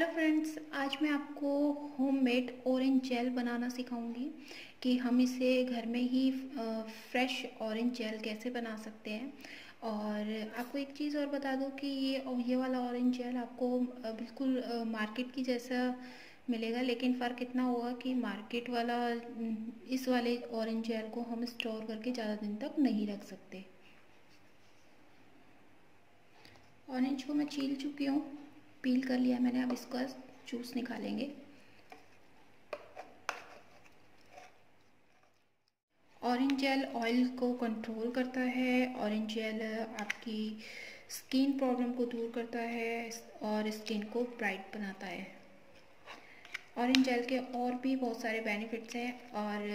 Hello friends आज मैं आपको होममेड ऑरेंज जेल बनाना सिखाऊँगी कि हम इसे घर में ही फ्रेश ऑरेंज जेल कैसे बना सकते हैं। और आपको एक चीज़ और बता दूँ कि ये ये वाला ऑरेंज जेल आपको बिल्कुल मार्केट की जैसा मिलेगा, लेकिन फ़र्क इतना होगा कि मार्केट वाला इस वाले ऑरेंज जेल को हम स्टोर करके ज़्यादा दिन तक नहीं रख सकते। ऑरेंज को मैं छील चुकी हूँ। पील कर लिया मैंने, अब इसका जूस निकालेंगे। ऑरेंज जेल ऑयल को कंट्रोल करता है ऑरेंज जेल आपकी स्किन प्रॉब्लम को दूर करता है और स्किन को ब्राइट बनाता है। ऑरेंज जेल के और भी बहुत सारे बेनिफिट्स हैं और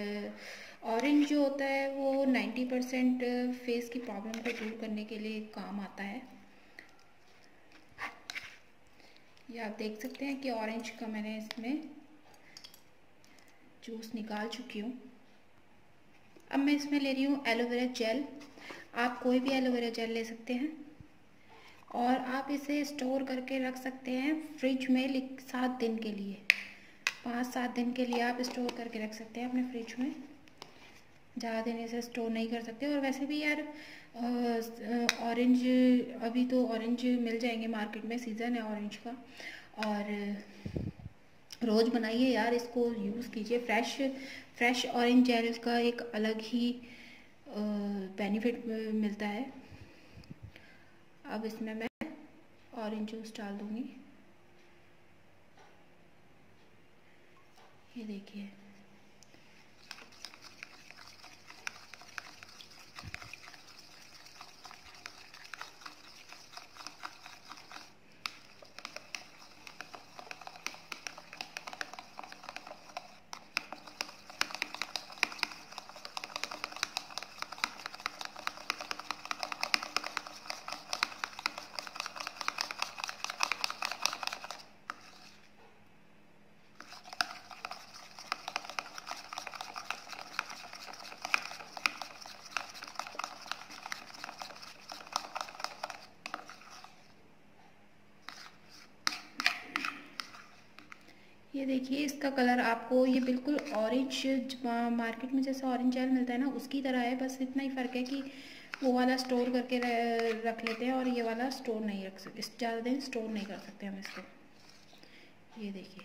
ऑरेंज जो होता है वो 90 परसेंट फेस की प्रॉब्लम को दूर करने के लिए काम आता है। ये आप देख सकते हैं कि ऑरेंज का मैंने इसमें जूस निकाल चुकी हूँ। अब मैं इसमें ले रही हूँ एलोवेरा जेल आप कोई भी एलोवेरा जेल ले सकते हैं। और आप इसे स्टोर करके रख सकते हैं फ्रिज में सात दिन के लिए। पाँच सात दिन के लिए आप स्टोर करके रख सकते हैं अपने फ्रिज में। ज़्यादा दिन इसे स्टोर नहीं कर सकते। और वैसे भी यार ऑरेंज अभी तो ऑरेंज मिल जाएँगे मार्केट में सीज़न है ऑरेंज का। और रोज़ बनाइए यार, इसको यूज़ कीजिए। फ्रेश फ्रेश ऑरेंज जेल का एक अलग ही बेनिफिट मिलता है। अब इसमें मैं ऑरेंज जूस डाल दूँगी। ये देखिए। ये देखिए इसका कलर आपको ये बिल्कुल ऑरेंज मार्केट में जैसा ऑरेंज जेल मिलता है ना उसकी तरह है। बस इतना ही फ़र्क है कि वो वाला स्टोर करके रख लेते हैं और ये वाला स्टोर नहीं रख सकते ज़्यादा दिन स्टोर नहीं कर सकते हम इसको। ये देखिए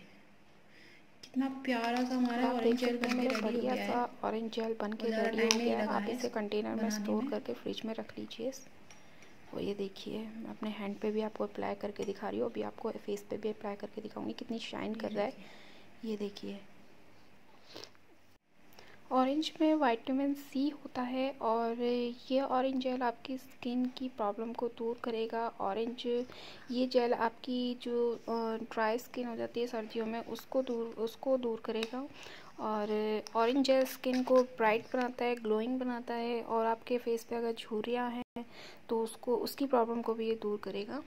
कितना प्यारा सा हमारा ऑरेंज जेल बन के रेडी हो गया है। ऑरेंज जेल बन के रेडी हो गया है। आप इसे कंटेनर में स्टोर करके फ्रिज में रख लीजिए। और ये देखिए मैं अपने हैंड पे भी आपको अप्लाई करके दिखा रही हूँ अभी आपको फेस पे भी अप्लाई करके दिखाऊँगी कितनी शाइन कर रहा है। ये देखिए। ऑरेंज में वाइटामिन सी होता है और ये ऑरेंज जेल आपकी स्किन की प्रॉब्लम को दूर करेगा। ऑरेंज ये जेल आपकी जो ड्राई स्किन हो जाती है सर्दियों में, उसको दूर उसको दूर करेगा। और ऑरेंज जेल स्किन को ब्राइट बनाता है ग्लोइंग बनाता है और आपके फेस पे अगर झुर्रियाँ हैं तो उसको, उसकी प्रॉब्लम को भी ये दूर करेगा।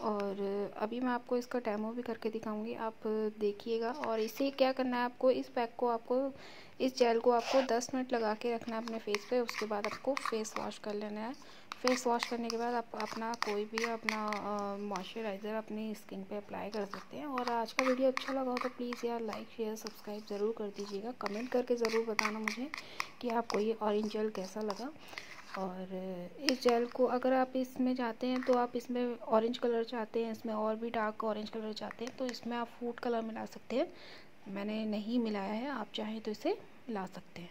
और अभी मैं आपको इसका डेमो भी करके दिखाऊँगी, आप देखिएगा। और इसे क्या करना है आपको, इस पैक को आपको, इस जेल को आपको 10 मिनट लगा के रखना है अपने फेस पे, उसके बाद आपको फेस वॉश कर लेना है। फेस वॉश करने के बाद आप अपना कोई भी अपना मॉइस्चराइज़र अपनी स्किन पे अप्लाई कर सकते हैं। और आज का वीडियो अच्छा लगा हो तो प्लीज़ यार लाइक शेयर सब्सक्राइब ज़रूर कर दीजिएगा। कमेंट करके ज़रूर बताना मुझे कि आपको ये ऑरेंज जेल कैसा लगा। और इस जेल को अगर आप इसमें चाहते हैं तो आप इसमें ऑरेंज कलर चाहते हैं, इसमें और भी डार्क ऑरेंज कलर चाहते हैं तो इसमें आप फ़ूड कलर मिला सकते हैं। मैंने नहीं मिलाया है, आप चाहें तो इसे मिला सकते हैं।